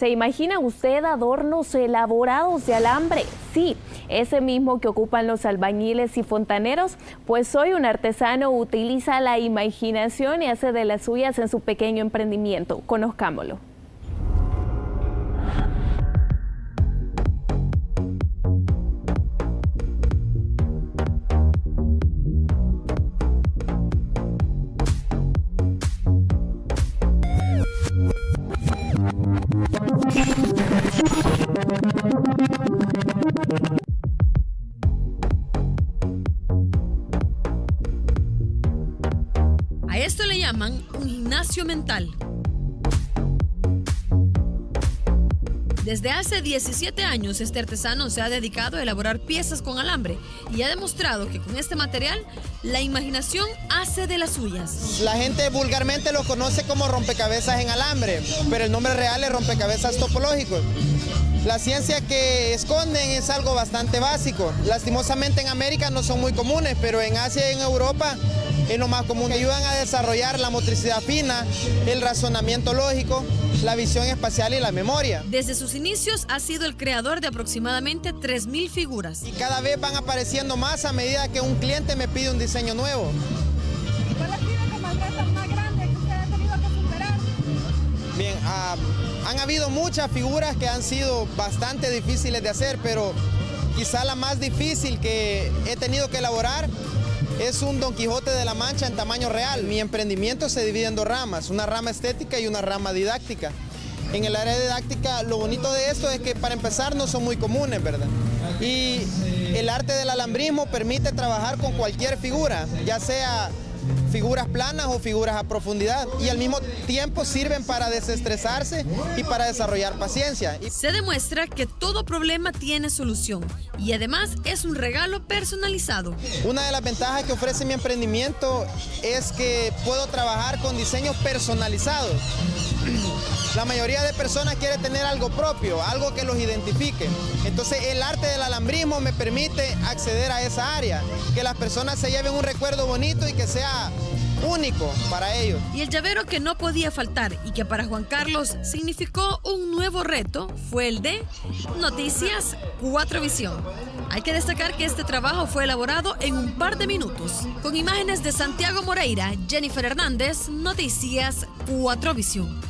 ¿Se imagina usted adornos elaborados de alambre? Sí, ese mismo que ocupan los albañiles y fontaneros, pues hoy un artesano utiliza la imaginación y hace de las suyas en su pequeño emprendimiento. Conozcámoslo. Esto le llaman un gimnasio mental. Desde hace 17 años este artesano se ha dedicado a elaborar piezas con alambre y ha demostrado que con este material la imaginación hace de las suyas. La gente vulgarmente lo conoce como rompecabezas en alambre, pero el nombre real es rompecabezas topológicos. La ciencia que esconden es algo bastante básico. Lastimosamente en América no son muy comunes, pero en Asia y en Europa es lo más común. Ayudan a desarrollar la motricidad fina, el razonamiento lógico, la visión espacial y la memoria. Desde sus inicios ha sido el creador de aproximadamente 3.000 figuras. Y cada vez van apareciendo más a medida que un cliente me pide un diseño nuevo. ¿Cuál ha sido como el reto más grande que usted ha tenido que superar? Bien, ah, han habido muchas figuras que han sido bastante difíciles de hacer, pero quizá la más difícil que he tenido que elaborar es un Don Quijote de la Mancha en tamaño real. Mi emprendimiento se divide en dos ramas, una rama estética y una rama didáctica. En el área didáctica, lo bonito de esto es que para empezar no son muy comunes, ¿verdad? Y el arte del alambrismo permite trabajar con cualquier figura, ya sea figuras planas o figuras a profundidad y al mismo tiempo sirven para desestresarse y para desarrollar paciencia. Se demuestra que todo problema tiene solución y además es un regalo personalizado. Una de las ventajas que ofrece mi emprendimiento es que puedo trabajar con diseños personalizados. La mayoría de personas quiere tener algo propio, algo que los identifique. Entonces el arte del alambrismo me permite acceder a esa área, que las personas se lleven un recuerdo bonito y que sea único para ellos. Y el llavero que no podía faltar y que para Juan Carlos significó un nuevo reto fue el de Noticias 4 Visión. Hay que destacar que este trabajo fue elaborado en un par de minutos. Con imágenes de Santiago Moreira, Jennifer Hernández, Noticias 4 Visión.